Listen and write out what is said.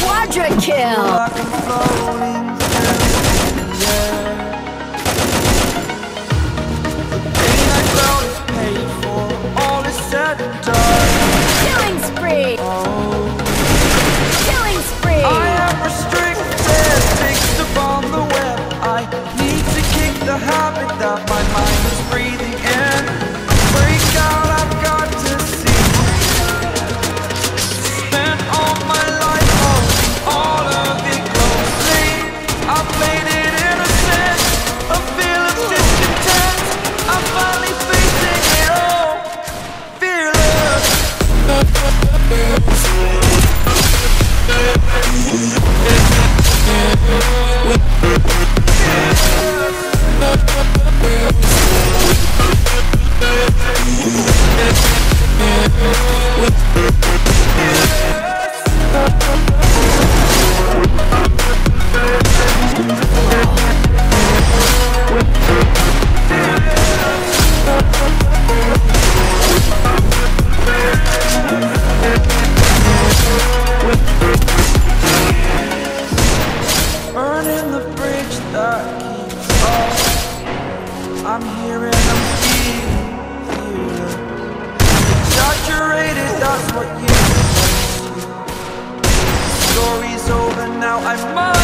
Quadra kill! Habit that my mind is breathing in. Break out, I've got to see. Spent all my life holding all of it closely. I played it innocent, a feel of discontent. I'm finally facing it all, fearless. Burning the bridge that keeps us. I'm here and I'm feeling Exaggerated, that's what you Story's over now, I must